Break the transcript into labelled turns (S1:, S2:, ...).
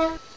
S1: Bye.